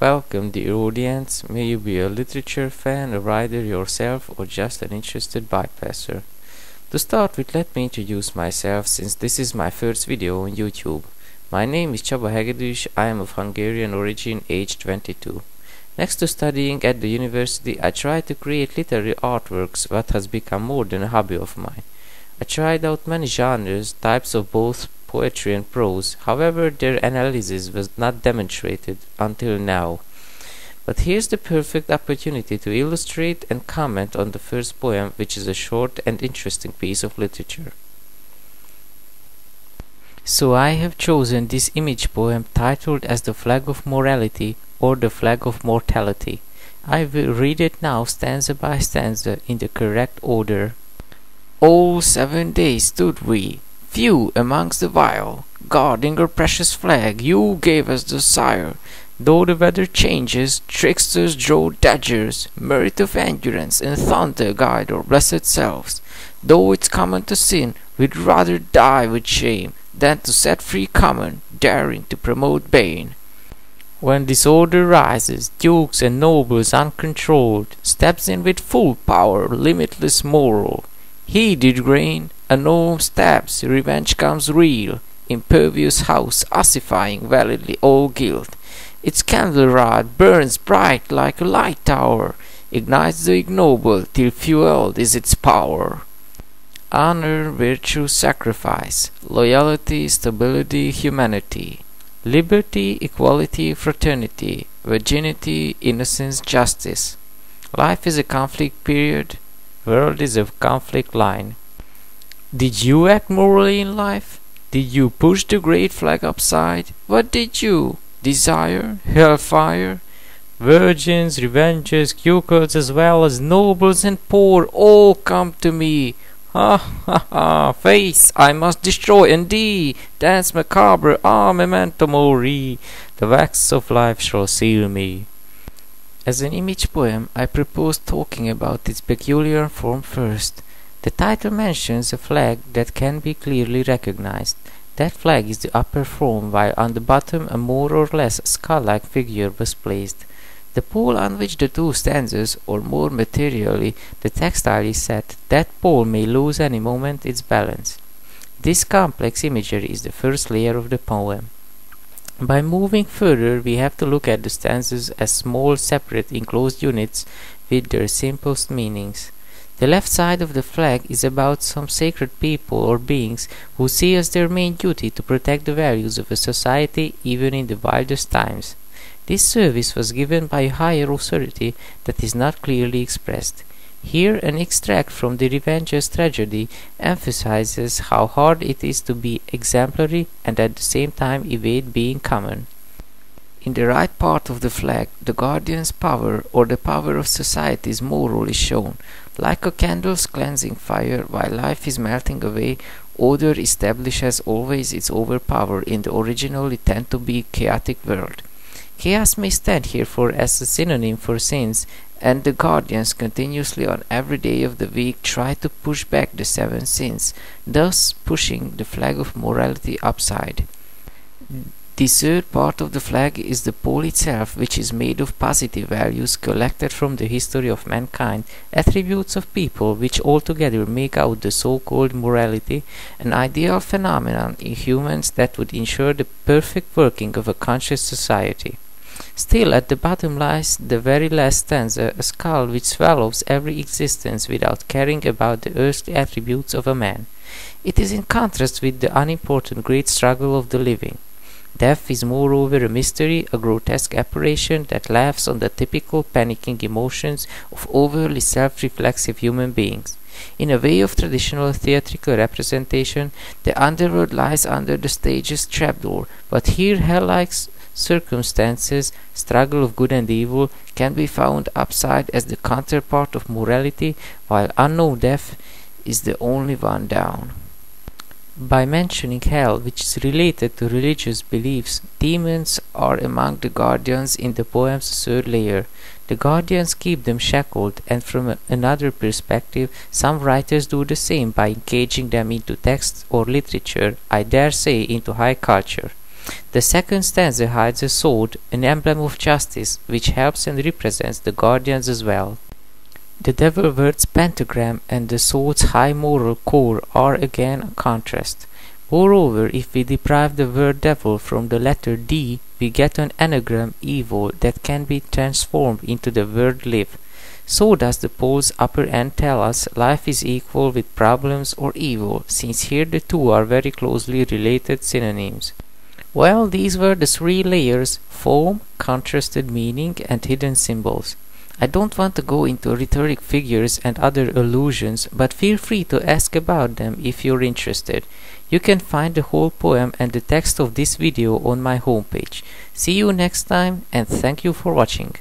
Welcome, dear audience. May you be a literature fan, a writer yourself, or just an interested bypasser. To start with, let me introduce myself since this is my first video on YouTube. My name is Csaba Hegedűs, I am of Hungarian origin, age 22. Next to studying at the university, I tried to create literary artworks, what has become more than a hobby of mine. I tried out many genres, types of both poetry and prose, however their analysis was not demonstrated until now. But here's the perfect opportunity to illustrate and comment on the first poem, which is a short and interesting piece of literature. So I have chosen this image poem titled as The Flag of Morality or The Flag of Mortality. I will read it now stanza by stanza in the correct order. All seven days stood we, few amongst the vile, guarding our precious flag you gave us the sire. Though the weather changes, tricksters draw daggers, merit of endurance and thunder guide our blessed selves. Though it's common to sin, we'd rather die with shame than to set free common, daring to promote bane. When disorder rises, dukes and nobles uncontrolled, steps in with full power, limitless moral. He did reign, gnome stabs, revenge comes real, impervious house ossifying validly all guilt. Its candle rod burns bright like a light tower, ignites the ignoble till fueled is its power. Honor, virtue, sacrifice, loyalty, stability, humanity, liberty, equality, fraternity, virginity, innocence, justice. Life is a conflict period, world is a conflict line. Did you act morally in life? Did you push the great flag upside? What did you desire? Hellfire? Virgins, revenges, cuckolds, as well as nobles and poor, all come to me. Ha ha ha! Face I must destroy, and thee, dance macabre, ah, memento mori. The wax of life shall seal me. As an image poem, I propose talking about its peculiar form first. The title mentions a flag that can be clearly recognized. That flag is the upper form, while on the bottom a more or less skull-like figure was placed. The pole on which the two stanzas, or more materially, the textile is set, that pole may lose any moment its balance. This complex imagery is the first layer of the poem. By moving further, we have to look at the stanzas as small, separate, enclosed units with their simplest meanings. The left side of the flag is about some sacred people or beings who see as their main duty to protect the values of a society even in the wildest times. This service was given by a higher authority that is not clearly expressed. Here an extract from the Revenger's tragedy emphasizes how hard it is to be exemplary and at the same time evade being common. In the right part of the flag, the guardian's power or the power of society's moral is shown. Like a candle's cleansing fire, while life is melting away, order establishes always its overpower in the originally tend to be chaotic world. Chaos may stand here for as a synonym for sins, and the guardians continuously on every day of the week try to push back the seven sins, thus pushing the flag of morality upside. The third part of the flag is the pole itself, which is made of positive values collected from the history of mankind, attributes of people which altogether make out the so-called morality, an ideal phenomenon in humans that would ensure the perfect working of a conscious society. Still, at the bottom lies the very last stanza, a skull which swallows every existence without caring about the earthly attributes of a man. It is in contrast with the unimportant great struggle of the living. Death is moreover a mystery, a grotesque apparition that laughs on the typical panicking emotions of overly self-reflexive human beings. In a way of traditional theatrical representation, the underworld lies under the stage's trapdoor, but here hell-like circumstances, struggle of good and evil, can be found upside as the counterpart of morality, while unknown death is the only one down. By mentioning hell, which is related to religious beliefs, demons are among the guardians in the poem's third layer. The guardians keep them shackled, and from another perspective, some writers do the same by engaging them into text or literature, I dare say into high culture. The second stanza hides a sword, an emblem of justice, which helps and represents the guardians as well. The devil word's pentagram and the sword's high moral core are again a contrast. Moreover, if we deprive the word devil from the letter D, we get an anagram evil that can be transformed into the word live. So does the pole's upper end tell us life is equal with problems or evil, since here the two are very closely related synonyms. Well, these were the three layers form, contrasted meaning, and hidden symbols. I don't want to go into rhetoric figures and other allusions, but feel free to ask about them if you're interested. You can find the whole poem and the text of this video on my homepage. See you next time and thank you for watching.